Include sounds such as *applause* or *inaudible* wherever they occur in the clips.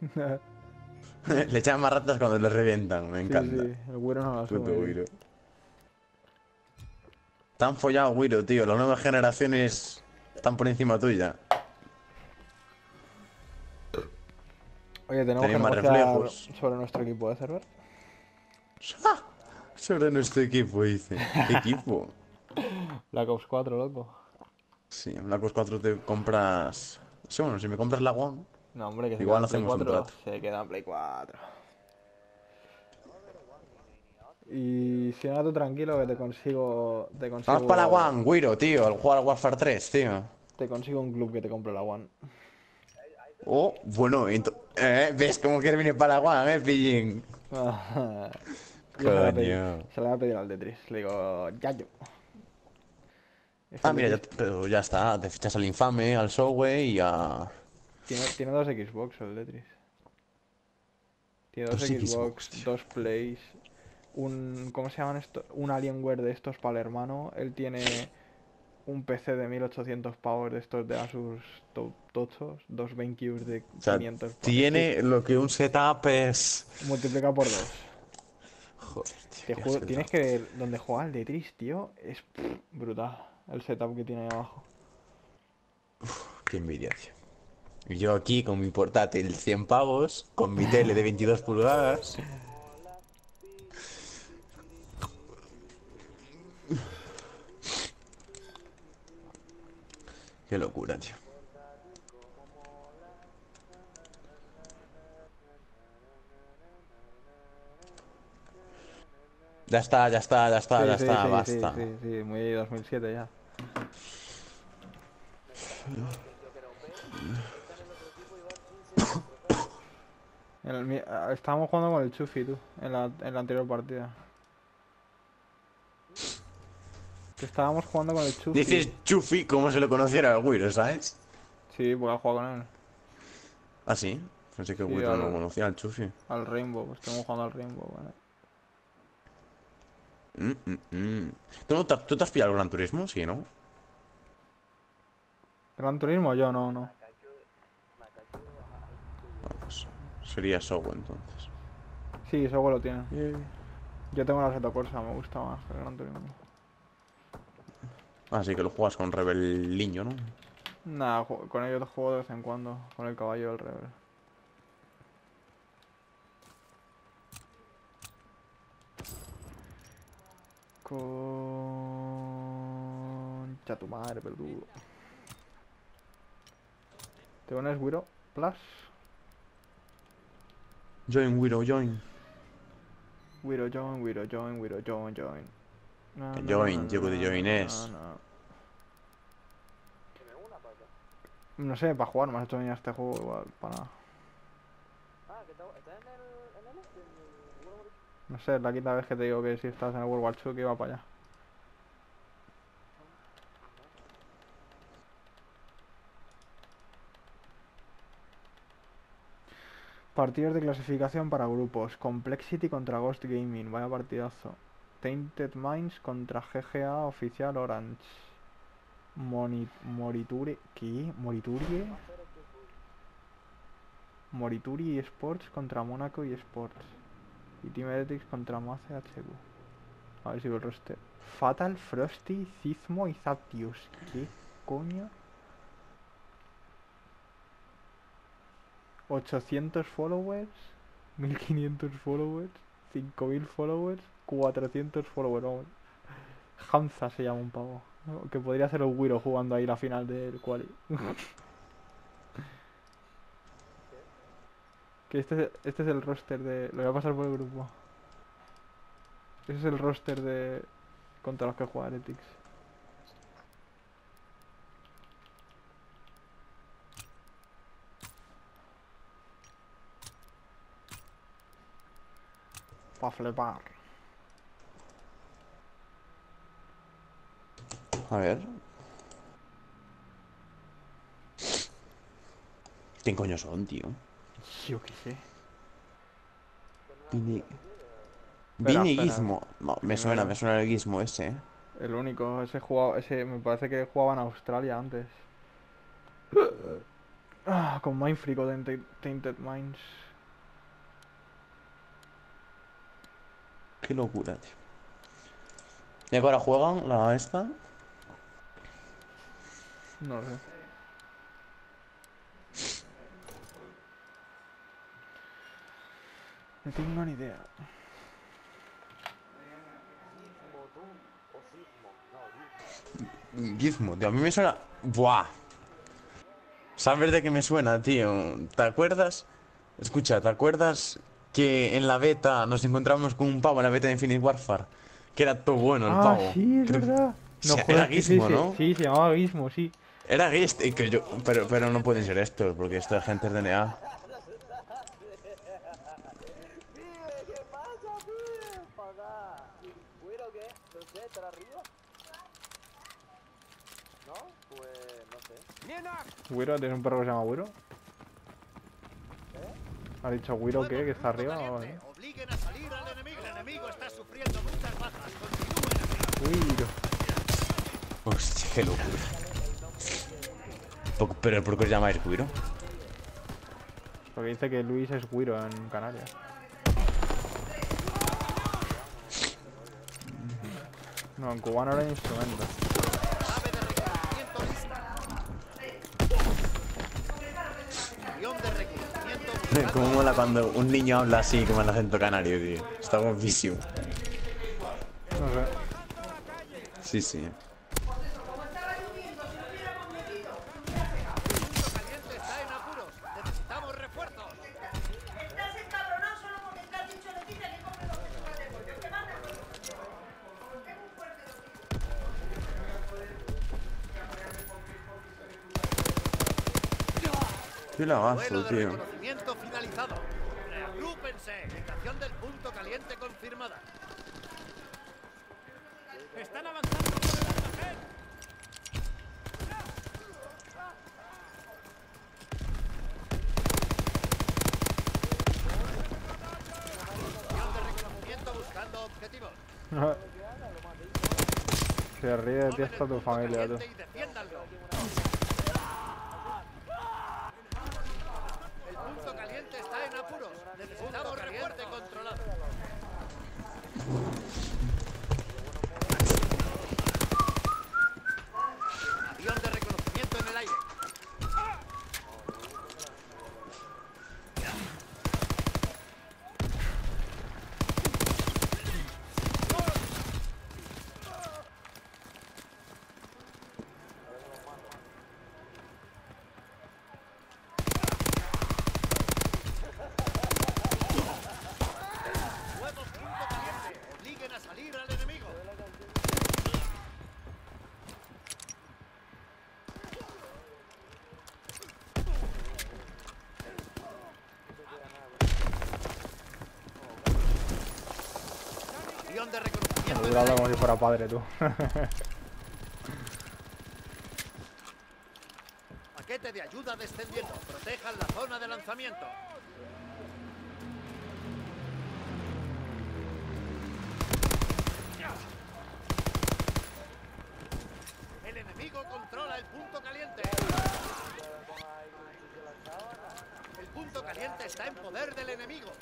*laughs* Le echan más ratas cuando le revientan, me encanta. Sí, sí, el güero no la Puto sube. Wiro. Están follados, Wiro, tío. Las nuevas generaciones están por encima tuya. Oye, tenemos Tenéis que más reflejos. sobre nuestro equipo de server. Sobre nuestro equipo, dice. ¿Qué equipo? *laughs* Black Ops 4, loco. Sí, en Black Ops 4 te compras... Sí, bueno, si me compras la One... No, hombre, que se Igual queda en Play hacemos un 4. trato. Se queda en Play 4. Y si no, tú tranquilo que te consigo. Te consigo. Vamos para la One, Wiro, tío. El juego al Warfare 3, tío. Te consigo un club que te compre la One. Oh, bueno, eh, ¿ves cómo quiere venir para la One, eh, pillín? *laughs* Yo se la voy a pedir- Coño. Se la voy a pedir al Tetris. Le digo, ya yo. Ah, mira, ya, pero ya está. Te fichas al Infame, al Subway y a... Tiene, tiene dos Xbox el Tetris. Tiene dos, Dos Xbox, dos Plays, un. ¿Cómo se llaman estos? Un Alienware de estos para el hermano. Él tiene un PC de 1800 power de estos de Asus to- tochos, dos BenQs de O sea, 500 power. tiene lo que un setup es... Multiplica por dos. Joder, tío, tienes que ver donde juega el Tetris, tío. Es brutal el setup que tiene ahí abajo. Qué envidia, tío. Y yo aquí con mi portátil 100 pavos, con mi tele de 22 pulgadas. Qué locura, tío. Ya está, ya está, ya está, Sí, ya sí, está, sí, basta. Sí, sí, sí, muy 2007 ya. En el mi- ah, estábamos jugando con el Chufi, tú, en la, en la anterior partida. Que estábamos jugando con el Chufi. Dices Chufi como se lo conociera al Wiro, ¿sabes? Sí, porque ha jugado con él. Ah, sí. Pensé que Sí, Wiro no conocía al Chufi. Al Rainbow, pues estamos jugando al Rainbow, ¿vale? Mm, mm, mm. ¿Tú, no te, ¿Tú te has pillado el Gran Turismo? Sí, ¿no? Gran Turismo yo no, no. Ah, pues sería Show entonces. Sí, eso lo tiene. Yo tengo la Zeta Corsa, me gusta más el Gran Turismo. Ah, sí que lo juegas con Rebel Liño, ¿no? Nada, con ellos juego de vez en cuando, con el caballo del Rebel. Concha tu madre, peludo. ¿Te pones Wiro Plus? Join, Wiro, join. Wiro join, Wiro join, Wiro join, join. No, no, join, no, yo que de no, join no, es. no. No sé, para jugar, me has hecho venir a este juego igual, para nada. No sé, es la quinta vez que te digo que si estás en el World War II que iba para allá. Partidos de clasificación para grupos. Complexity contra Ghost Gaming, vaya partidazo. Tainted Minds contra GGA Oficial Orange. Moni Morituri... ¿Qué? ¿Moriturie? Morituri Sports contra Monaco y Sports. Y Team contra Mace HQ. A ver si veo el roster. Fatal, Frosty, Cizmo y Zaptius. ¿Qué coño? 800 followers, 1500 followers, 5000 followers, 400 followers. vamos. Hamza se llama un pavo. Que podría ser el Wiro jugando ahí la final del quali. *laughs* que este, es- este es el roster de. Lo voy a pasar por el grupo. Ese es el roster de. contra los que juega Heretics. Pa' flipar. A ver. ¿Quién coño son, tío? Yo qué sé. Vini... Gizmo. No, me suena, me suena el Gizmo ese, ¿eh? El único, ese jugaba, ese me parece que jugaba en Australia antes. *coughs* Ah, con Mindfreak o Tainted, Tainted Minds. Qué locura, tío. ¿Y ahora juegan la esta? No sé. No tengo ni idea. Gizmo, tío, a mí me suena... Buah. ¿Sabes de qué me suena, tío? ¿Te acuerdas? Escucha, ¿te acuerdas que en la beta nos encontramos con un pavo en la beta de Infinite Warfare? Que era todo bueno el ah, pavo. sí, es Creo- verdad. Era joder, Gizmo, sí, ¿no? Sí, se llamaba Gizmo, sí. Era este, que yo... Pero, pero no pueden ser estos, porque esto es gente DNA. ¿No? Pues no sé. Wiro, ¿tienes un perro que se llama Wiro? ¿Ha dicho Wiro qué? ¿Que está arriba? Vale. Obliguen a salir al enemigo. El enemigo está sufriendo muchas bajas. Continúen. Wiro. Hostia, qué locura. Pero ¿por qué os llamáis Guiro? Porque dice que Luis es Wiro en Canarias. No, en cubano era instrumento. Avión de *laughs* Como mola cuando un niño habla así, como en acento canario, tío. Está guapísimo. Sí, sí. Qué de tío. reconocimiento finalizado. Reagrúpense. Estación del punto caliente confirmada. Están avanzando por el almacén. Avión de reconocimiento buscando objetivos. *laughs* Se ríe de ti hasta tu familia, tú. caliente y defiéndanlo. El punto caliente está en apuros. Necesitamos refuerzo controlado. Avión de reconocimiento en el aire. Nuevo punto caliente. Obliguen a salir al enemigo. El habla como si fuera padre, tú. Paquete de ayuda descendiendo. Protejan la zona de lanzamiento. El enemigo controla el punto caliente. El punto caliente está en poder del enemigo.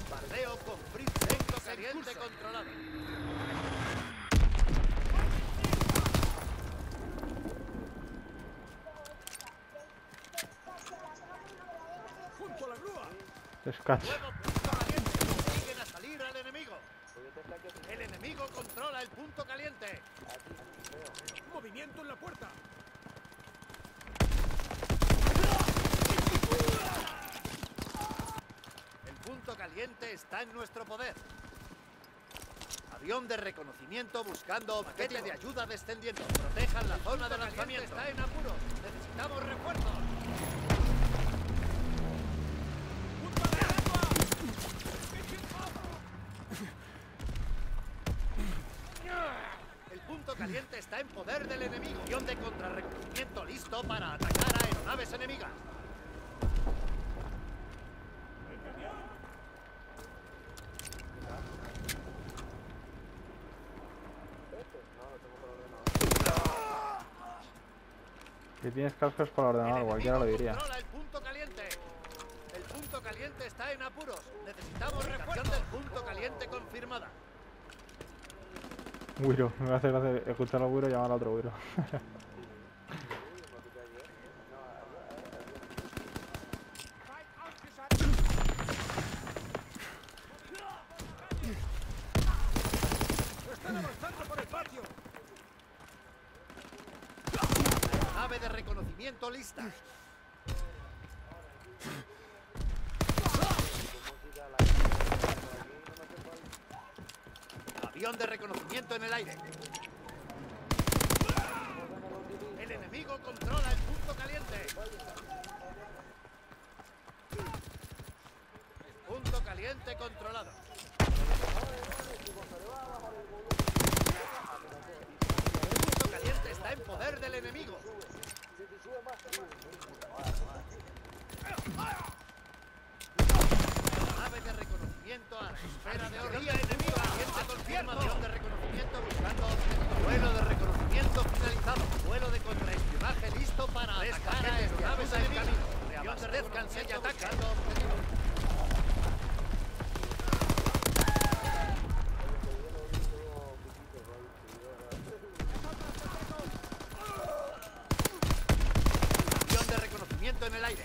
Bombardeo con Punto caliente controlado. Descacho. Nuevo punto caliente. Obliguen a salir al enemigo. El enemigo controla el punto caliente. Movimiento en la puerta. El punto está en nuestro poder. Avión de reconocimiento buscando paquete de ayuda descendiendo. Protejan la zona de lanzamiento. Está en apuros. Necesitamos refuerzos. El punto caliente está en poder del enemigo. Avión de contrarreconocimiento listo para atacar a aeronaves enemigas. Si tienes cascos para ordenador, cualquiera lo diría. el punto caliente. El punto caliente está en apuros. Necesitamos refuerzo del punto caliente confirmada. Wiro, me va a hacer gracia escuchar a Wiro y llamar a otro Wiro. *laughs* Están avanzando por el patio. Nave de reconocimiento lista. Avión de reconocimiento en el aire. El enemigo controla el punto caliente. Punto caliente controlado. El punto caliente está en poder del enemigo. Nave de reconocimiento a la esfera de orilla enemiga. Agente confirma avión de reconocimiento buscando objetivo. Vuelo de reconocimiento finalizado. Vuelo de contraespionaje listo para atacar a aeronaves enemigas. Reabastezcanse y ataquen. Avión de reconocimiento en el aire.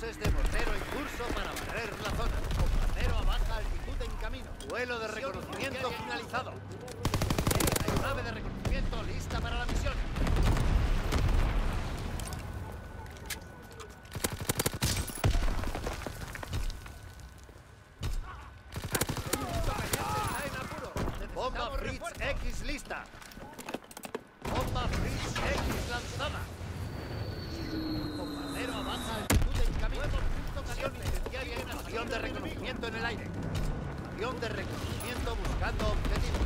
Buses de mortero en curso para barrer la zona. Bombardero a baja altitud en camino. Vuelo de reconocimiento finalizado. Aeronave de reconocimiento lista para la misión. Bomba Fritz X lista. Bomba Fritz X lanzada. Bombardero a baja altitud en camino. Punto caliente. Avión de en el aire. Avión de reconocimiento buscando objetivos.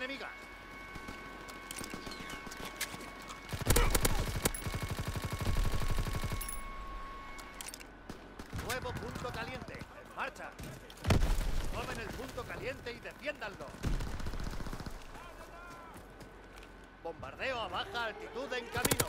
A aeronaves enemigas. Nuevo punto caliente. En marcha. Tomen el punto caliente y defiéndanlo. Bombardeo a baja altitud en camino.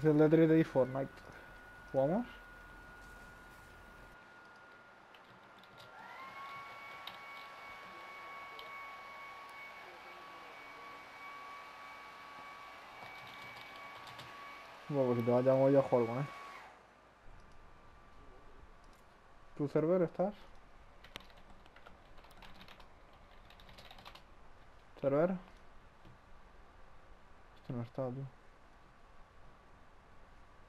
Dice el Letri de Fortnite. ¿Jugamos? Bueno, pues si te vayamos yo a jugar con él. ¿Tu server estás? ¿Server? Este no está, tío.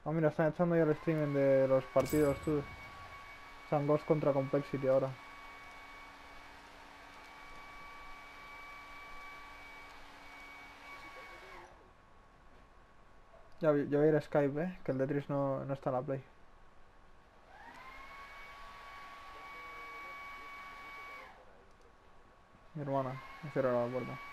Ah, mira, están echando ya el streaming de los partidos, tú. San Ghost contra Complexity ahora. Ya, ya voy a ir a Skype, eh, que el Tetris no, no está en la Play. Mi hermana, me cierra la puerta.